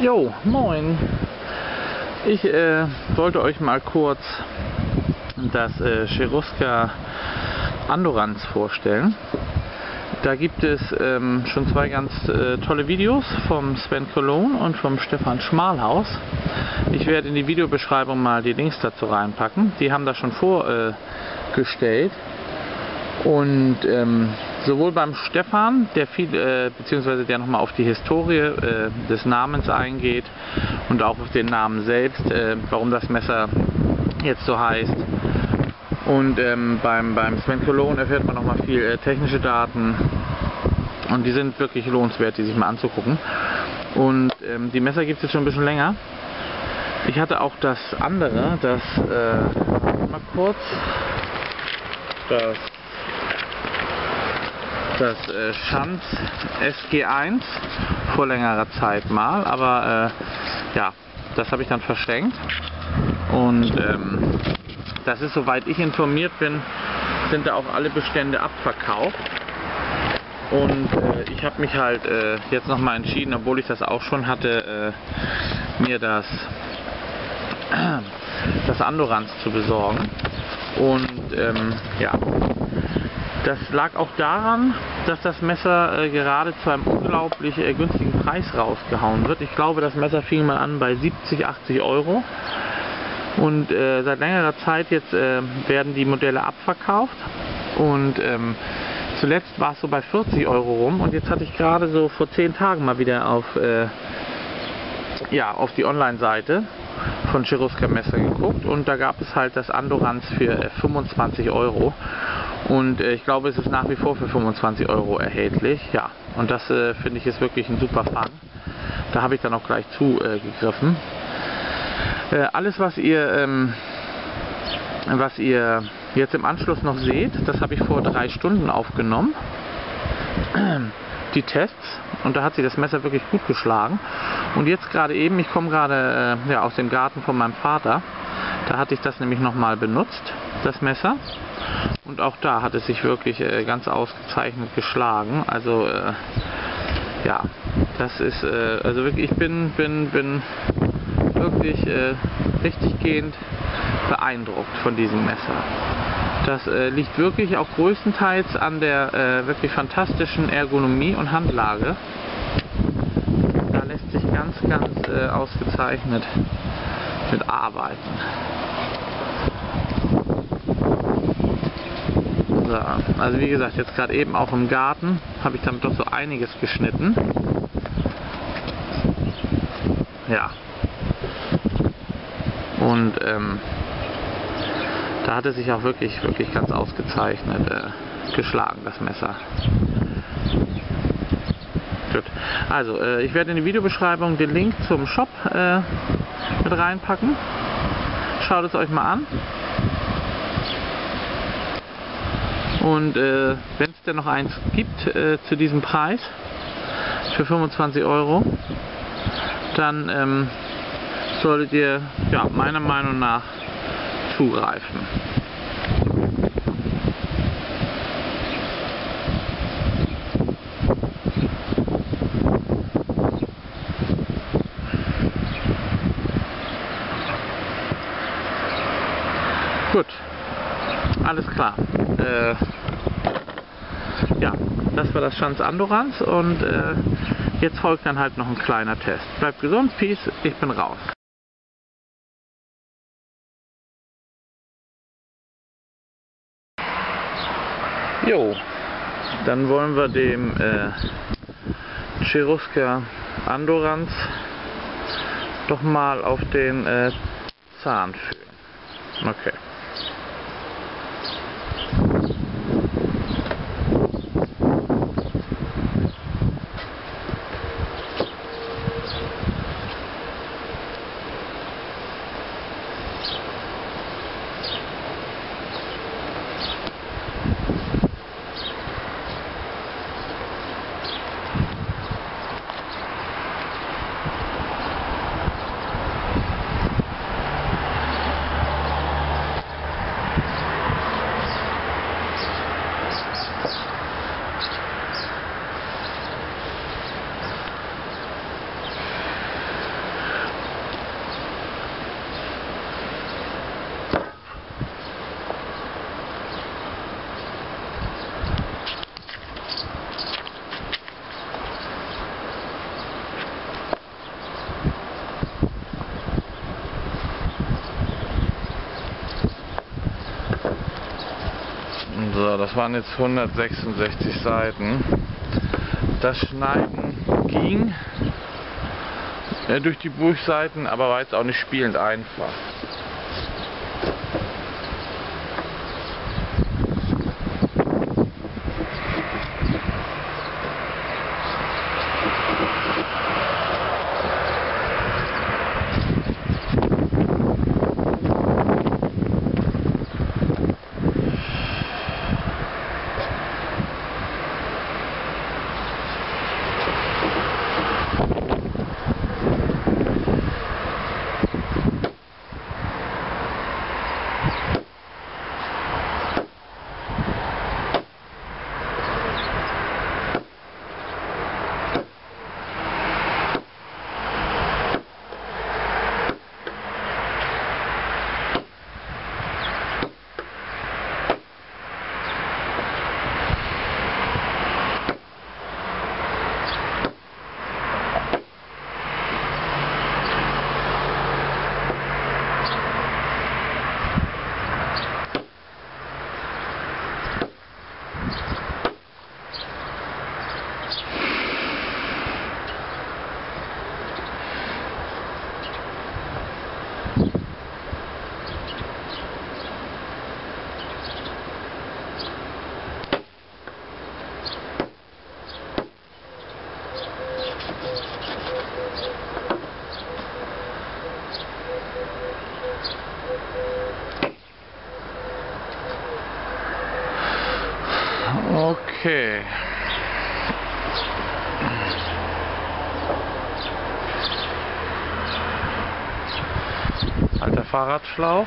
Jo, moin. Ich äh, wollte euch mal kurz das äh, Cheruska Andorans vorstellen. Da gibt es ähm, schon zwei ganz äh, tolle Videos vom Sven Cologne und vom Stefan Schmalhaus. Ich werde in die Videobeschreibung mal die Links dazu reinpacken. Die haben das schon vorgestellt. und ähm, sowohl beim Stefan, der viel, äh, beziehungsweise der nochmal auf die Historie äh, des Namens eingeht und auch auf den Namen selbst, äh, warum das Messer jetzt so heißt. Und ähm, beim, beim Sven Cologne erfährt man nochmal viel äh, technische Daten und die sind wirklich lohnenswert, die sich mal anzugucken. Und ähm, die Messer gibt es schon ein bisschen länger. Ich hatte auch das andere, das, äh, mal kurz, das das äh, Schanz SG1 vor längerer Zeit mal, aber äh, ja, das habe ich dann verschenkt und ähm, das ist, soweit ich informiert bin, sind da auch alle Bestände abverkauft. Und äh, ich habe mich halt äh, jetzt nochmal entschieden, obwohl ich das auch schon hatte, äh, mir das, das Andorans zu besorgen. Und ähm, ja, das lag auch daran, dass das Messer äh, gerade zu einem unglaublich äh, günstigen Preis rausgehauen wird. Ich glaube, das Messer fing mal an bei 70, 80 Euro. Und äh, seit längerer Zeit jetzt äh, werden die Modelle abverkauft. Und ähm, zuletzt war es so bei 40 Euro rum. Und jetzt hatte ich gerade so vor 10 Tagen mal wieder auf, äh, ja, auf die Online-Seite von Cheruska Messer geguckt. Und da gab es halt das Andorans für 25 äh, Euro. Und äh, ich glaube, es ist nach wie vor für 25 Euro erhältlich. Ja, und das äh, finde ich ist wirklich ein super Fang. Da habe ich dann auch gleich zugegriffen. Äh, alles, was ihr, ähm, was ihr jetzt im Anschluss noch seht, das habe ich vor drei Stunden aufgenommen. Die Tests und da hat sie das Messer wirklich gut geschlagen. Und jetzt gerade eben, ich komme gerade äh, ja, aus dem Garten von meinem Vater, da hatte ich das nämlich nochmal benutzt, das Messer. Und auch da hat es sich wirklich äh, ganz ausgezeichnet geschlagen. Also äh, ja, das ist äh, also wirklich, ich bin bin bin wirklich äh, richtig gehend beeindruckt von diesem Messer. Das äh, liegt wirklich auch größtenteils an der äh, wirklich fantastischen Ergonomie und Handlage. Da lässt sich ganz, ganz ausgezeichnet mit arbeiten. So, also wie gesagt, jetzt gerade eben auch im Garten habe ich damit doch so einiges geschnitten. Ja. Und ähm, da hat es sich auch wirklich, wirklich ganz ausgezeichnet äh, geschlagen, das Messer. Gut. Also, äh, ich werde in die Videobeschreibung den Link zum Shop äh, mit reinpacken. Schaut es euch mal an. Und äh, wenn es denn noch eins gibt äh, zu diesem Preis für 25 Euro, dann ähm, solltet ihr ja, meiner Meinung nach zugreifen. Gut, klar. Äh, ja, das war das Schanz Andorans und äh, jetzt folgt dann halt noch ein kleiner Test. Bleibt gesund, Peace, ich bin raus. Jo, dann wollen wir dem äh, Cheruska Andorans doch mal auf den äh, Zahn fühlen. Okay. Das waren jetzt 166 Seiten. Das Schneiden ging äh, durch die Buchseiten, aber war jetzt auch nicht spielend einfach. Okay. Alter Fahrradschlauch.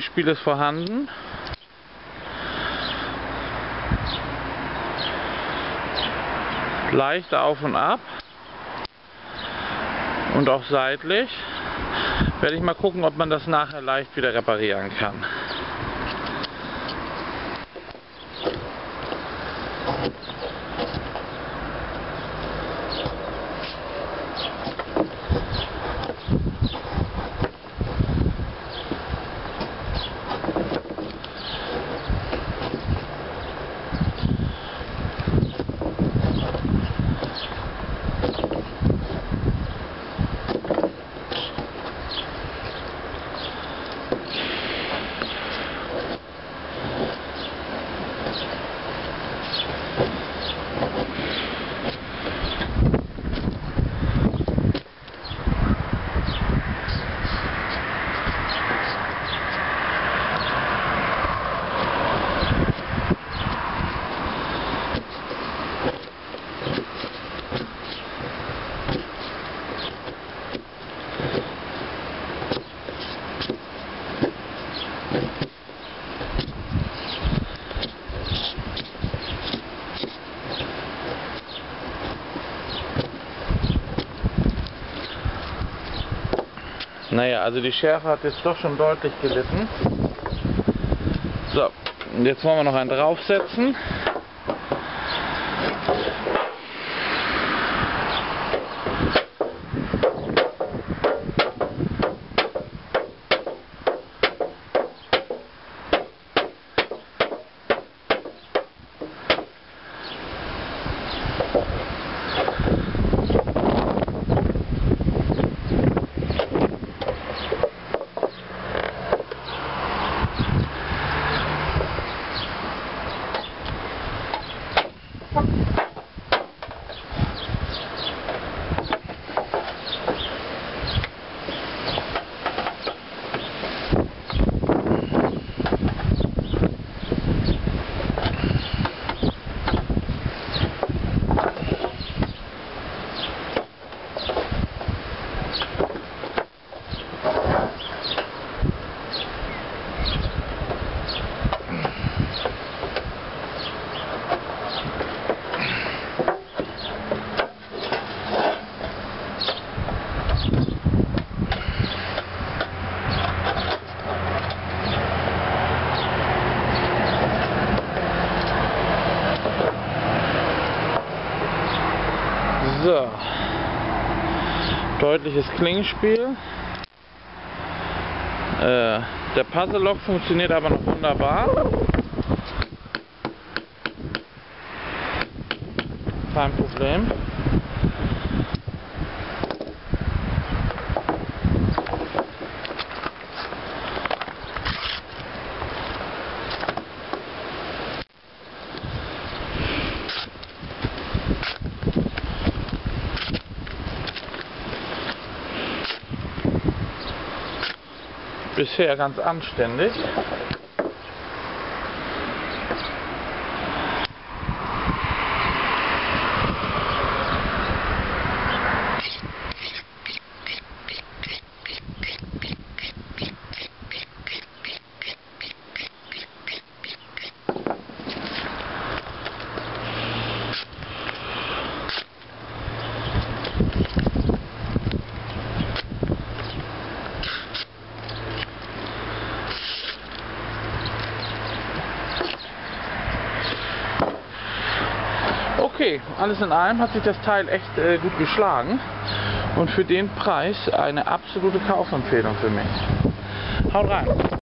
Klingenspiel ist vorhanden. Leicht auf und ab. Und auch seitlich. Werde ich mal gucken, ob man das nachher leicht wieder reparieren kann. Naja, also die Schärfe hat jetzt doch schon deutlich gelitten. So, jetzt wollen wir noch einen draufsetzen. So. Deutliches Klingenspiel. Äh, der Puzzle-Lock funktioniert aber noch wunderbar. Kein Problem. Bisher ganz anständig. Alles in allem hat sich das Teil echt äh, gut geschlagen und für den Preis eine absolute Kaufempfehlung für mich. Haut rein!